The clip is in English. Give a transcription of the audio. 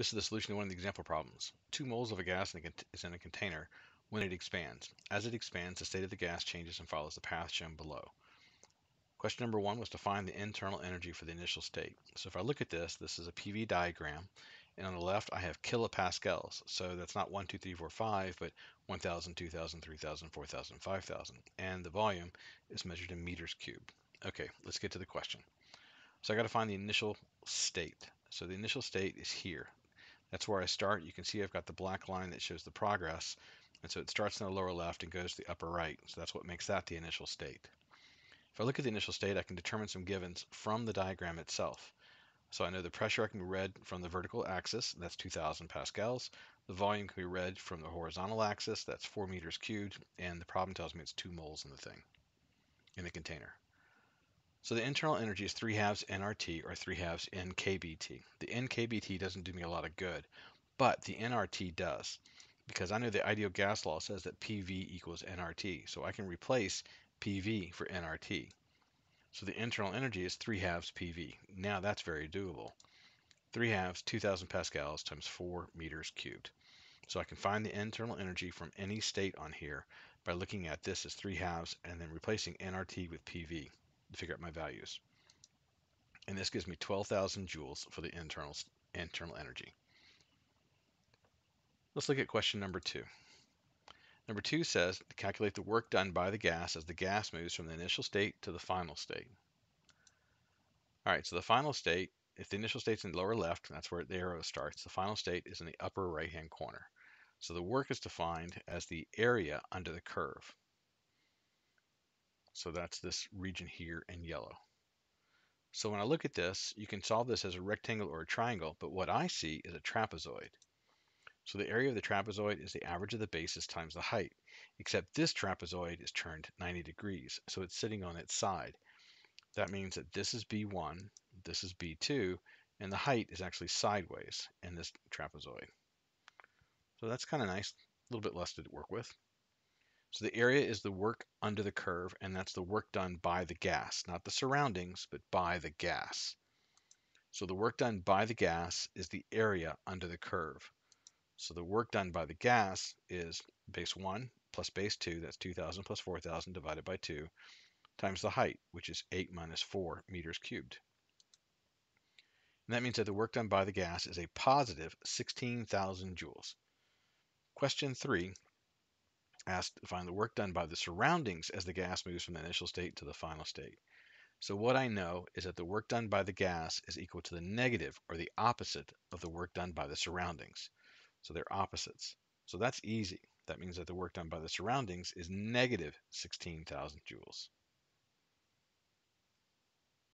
This is the solution to one of the example problems. Two moles of a gas is in a container when it expands. As it expands, the state of the gas changes and follows the path shown below. Question number one was to find the internal energy for the initial state. So if I look at this, this is a PV diagram, and on the left I have kilopascals. So that's not 1, 2, 3, 4, 5, but 1,000, 2,000, 3,000, 4,000, 5,000. And the volume is measured in meters cubed. Okay, let's get to the question. So I got to find the initial state. So the initial state is here. That's where I start. You can see I've got the black line that shows the progress. And so it starts in the lower left and goes to the upper right. So that's what makes that the initial state. If I look at the initial state, I can determine some givens from the diagram itself. So I know the pressure I can read from the vertical axis, that's 2,000 pascals. The volume can be read from the horizontal axis, that's 4 meters cubed. And the problem tells me it's 2 moles in the thing, in the container. So the internal energy is 3 halves nRT or 3 halves nkBT. The nkBT doesn't do me a lot of good, but the nRT does because I know the ideal gas law says that PV equals nRT. So I can replace PV for nRT. So the internal energy is 3 halves PV. Now that's very doable. 3 halves, 2,000 pascals times 4 meters cubed. So I can find the internal energy from any state on here by looking at this as 3 halves and then replacing nRT with PV figure out my values. And this gives me 12,000 joules for the internal, internal energy. Let's look at question number two. Number two says calculate the work done by the gas as the gas moves from the initial state to the final state. All right, so the final state, if the initial state's in the lower left, that's where the arrow starts, the final state is in the upper right-hand corner. So the work is defined as the area under the curve. So that's this region here in yellow. So when I look at this, you can solve this as a rectangle or a triangle, but what I see is a trapezoid. So the area of the trapezoid is the average of the bases times the height, except this trapezoid is turned 90 degrees, so it's sitting on its side. That means that this is B1, this is B2, and the height is actually sideways in this trapezoid. So that's kind of nice, a little bit less to work with. So the area is the work under the curve, and that's the work done by the gas, not the surroundings, but by the gas. So the work done by the gas is the area under the curve. So the work done by the gas is base 1 plus base 2, that's 2,000 plus 4,000 divided by 2, times the height, which is 8 minus 4 meters cubed. And that means that the work done by the gas is a positive 16,000 joules. Question 3 asked to find the work done by the surroundings as the gas moves from the initial state to the final state. So what I know is that the work done by the gas is equal to the negative or the opposite of the work done by the surroundings. So they're opposites. So that's easy. That means that the work done by the surroundings is negative 16,000 joules.